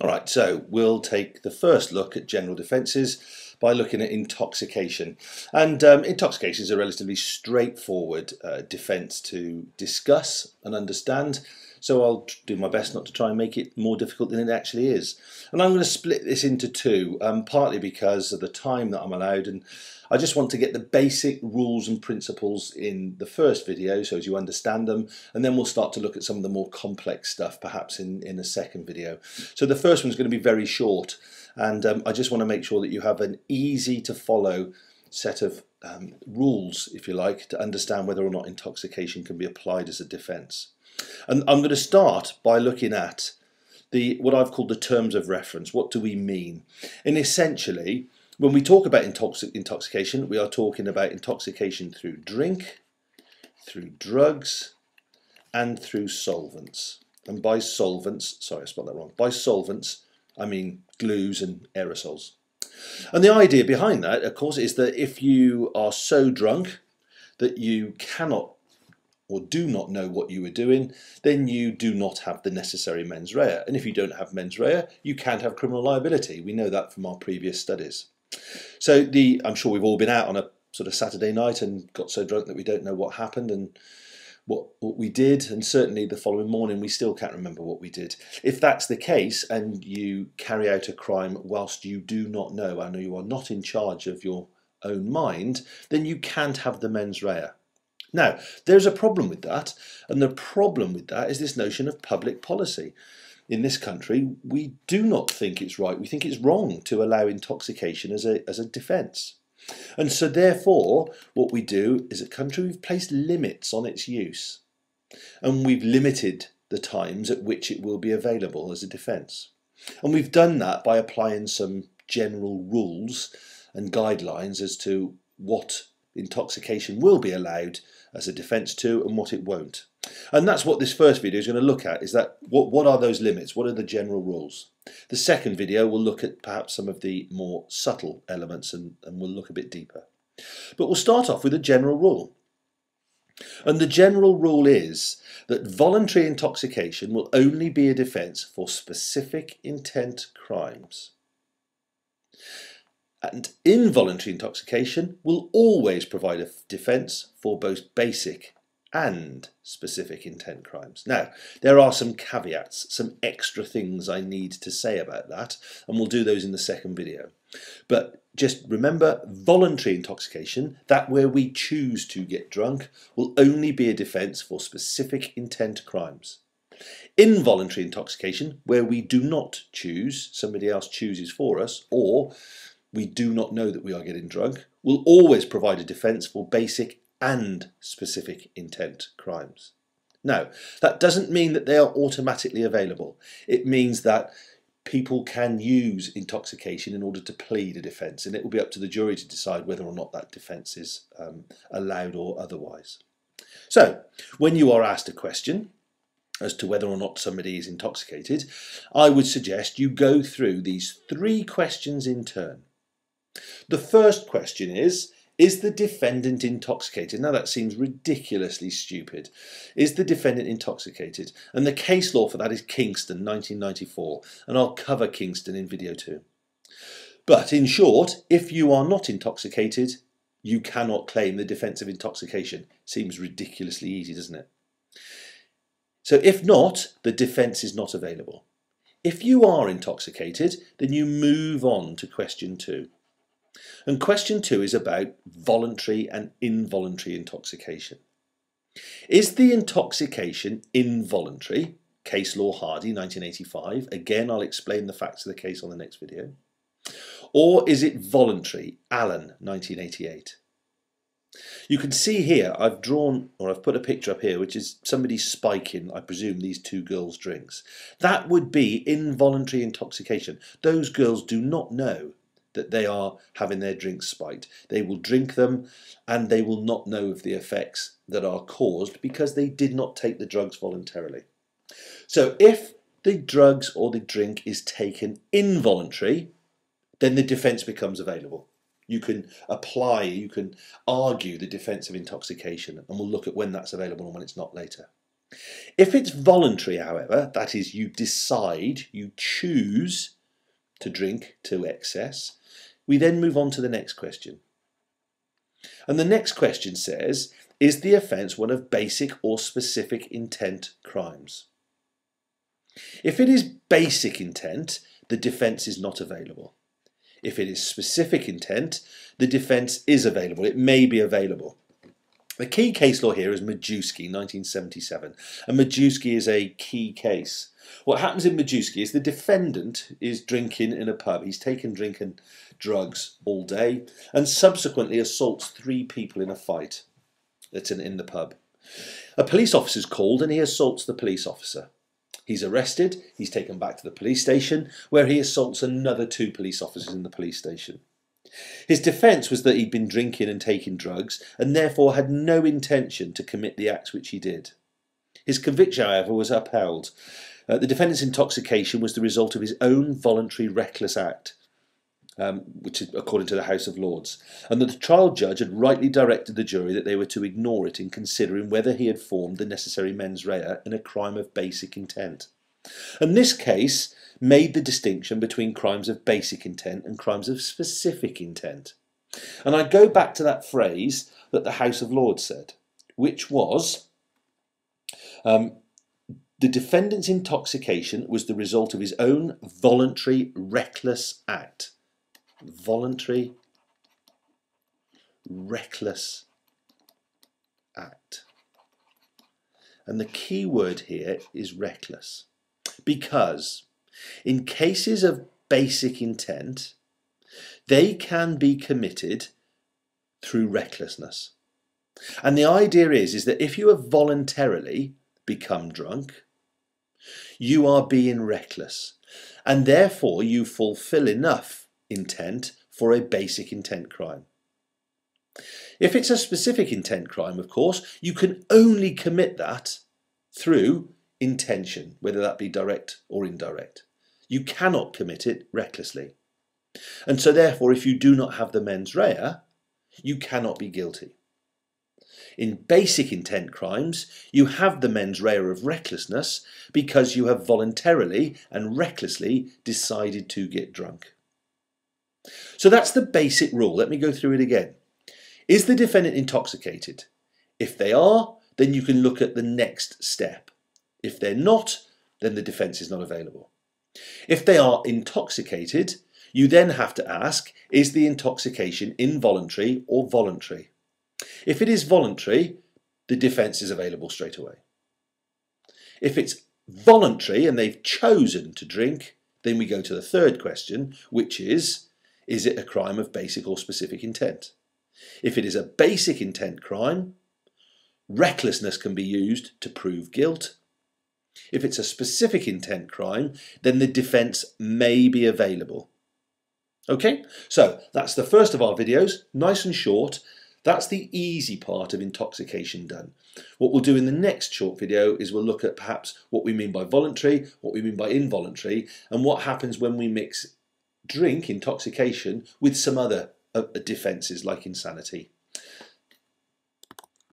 All right, so we'll take the first look at general defences by looking at intoxication. And um, intoxication is a relatively straightforward uh, defence to discuss and understand. So I'll do my best not to try and make it more difficult than it actually is. And I'm going to split this into two, um, partly because of the time that I'm allowed and I just want to get the basic rules and principles in the first video so as you understand them and then we'll start to look at some of the more complex stuff perhaps in, in a second video. So the first one's going to be very short and um, I just want to make sure that you have an easy to follow set of um, rules if you like to understand whether or not intoxication can be applied as a defence. And I'm going to start by looking at the what I've called the terms of reference. What do we mean? And essentially when we talk about intoxic intoxication, we are talking about intoxication through drink, through drugs, and through solvents. And by solvents, sorry, I spelled that wrong. By solvents, I mean glues and aerosols. And the idea behind that, of course, is that if you are so drunk that you cannot or do not know what you are doing, then you do not have the necessary mens rea. And if you don't have mens rea, you can't have criminal liability. We know that from our previous studies. So the I'm sure we've all been out on a sort of Saturday night and got so drunk that we don't know what happened and what, what we did, and certainly the following morning we still can't remember what we did. If that's the case and you carry out a crime whilst you do not know and you are not in charge of your own mind, then you can't have the mens rea. Now, there's a problem with that, and the problem with that is this notion of public policy in this country, we do not think it's right. We think it's wrong to allow intoxication as a, as a defence. And so therefore, what we do is a country, we've placed limits on its use. And we've limited the times at which it will be available as a defence. And we've done that by applying some general rules and guidelines as to what intoxication will be allowed as a defence to and what it won't. And that's what this first video is going to look at, is that what, what are those limits? What are the general rules? The second video will look at perhaps some of the more subtle elements and, and we'll look a bit deeper. But we'll start off with a general rule. And the general rule is that voluntary intoxication will only be a defence for specific intent crimes. And involuntary intoxication will always provide a defence for both basic and specific intent crimes. Now, there are some caveats, some extra things I need to say about that, and we'll do those in the second video. But just remember, voluntary intoxication, that where we choose to get drunk, will only be a defence for specific intent crimes. Involuntary intoxication, where we do not choose, somebody else chooses for us, or we do not know that we are getting drunk, will always provide a defence for basic and specific intent crimes. Now, that doesn't mean that they are automatically available. It means that people can use intoxication in order to plead a defence, and it will be up to the jury to decide whether or not that defence is um, allowed or otherwise. So, when you are asked a question as to whether or not somebody is intoxicated, I would suggest you go through these three questions in turn. The first question is is the defendant intoxicated? Now that seems ridiculously stupid. Is the defendant intoxicated? And the case law for that is Kingston 1994 and I'll cover Kingston in video 2. But in short, if you are not intoxicated, you cannot claim the defence of intoxication. Seems ridiculously easy, doesn't it? So if not, the defence is not available. If you are intoxicated, then you move on to question two. And question two is about voluntary and involuntary intoxication. Is the intoxication involuntary? Case Law Hardie, 1985. Again, I'll explain the facts of the case on the next video. Or is it voluntary? Allen, 1988. You can see here I've drawn or I've put a picture up here which is somebody spiking I presume these two girls drinks. That would be involuntary intoxication. Those girls do not know that they are having their drinks spiked. They will drink them and they will not know of the effects that are caused because they did not take the drugs voluntarily. So if the drugs or the drink is taken involuntary, then the defence becomes available. You can apply, you can argue the defence of intoxication, and we'll look at when that's available and when it's not later. If it's voluntary, however, that is, you decide, you choose to drink to excess, we then move on to the next question. And the next question says, is the offence one of basic or specific intent crimes? If it is basic intent, the defence is not available. If it is specific intent, the defence is available. It may be available. The key case law here is Majewski, 1977. And Majewski is a key case. What happens in Majewski is the defendant is drinking in a pub. He's taken drinking drugs all day and subsequently assaults three people in a fight that's in, in the pub. A police officer is called and he assaults the police officer. He's arrested, he's taken back to the police station where he assaults another two police officers in the police station. His defence was that he'd been drinking and taking drugs and therefore had no intention to commit the acts which he did. His conviction, however, was upheld. Uh, the defendant's intoxication was the result of his own voluntary reckless act, um, which is according to the House of Lords, and that the trial judge had rightly directed the jury that they were to ignore it in considering whether he had formed the necessary mens rea in a crime of basic intent. And this case made the distinction between crimes of basic intent and crimes of specific intent. And I go back to that phrase that the House of Lords said, which was um, the defendant's intoxication was the result of his own voluntary, reckless act. Voluntary, reckless act. And the key word here is reckless because in cases of basic intent, they can be committed through recklessness. And the idea is, is that if you have voluntarily become drunk, you are being reckless. And therefore you fulfill enough intent for a basic intent crime. If it's a specific intent crime, of course, you can only commit that through intention, whether that be direct or indirect. You cannot commit it recklessly. And so therefore, if you do not have the mens rea, you cannot be guilty. In basic intent crimes, you have the mens rea of recklessness because you have voluntarily and recklessly decided to get drunk. So that's the basic rule. Let me go through it again. Is the defendant intoxicated? If they are, then you can look at the next step. If they're not, then the defence is not available. If they are intoxicated, you then have to ask, is the intoxication involuntary or voluntary? If it is voluntary, the defence is available straight away. If it's voluntary and they've chosen to drink, then we go to the third question, which is, is it a crime of basic or specific intent? If it is a basic intent crime, recklessness can be used to prove guilt if it's a specific intent crime, then the defence may be available. Okay, so that's the first of our videos, nice and short. That's the easy part of intoxication done. What we'll do in the next short video is we'll look at perhaps what we mean by voluntary, what we mean by involuntary, and what happens when we mix drink, intoxication, with some other uh, defences like insanity.